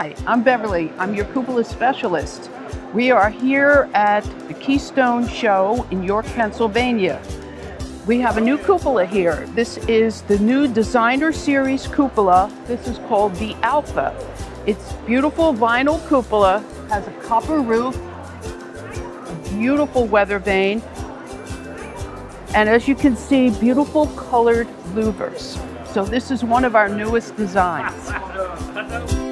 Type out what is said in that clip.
Hi, I'm Beverly. I'm your cupola specialist. We are here at the Keystone Show in York, Pennsylvania. We have a new cupola here. This is the new Designer Series cupola. This is called the Alpha. It's beautiful vinyl cupola, has a copper roof, a beautiful weather vane, and as you can see, beautiful colored louvers. So this is one of our newest designs.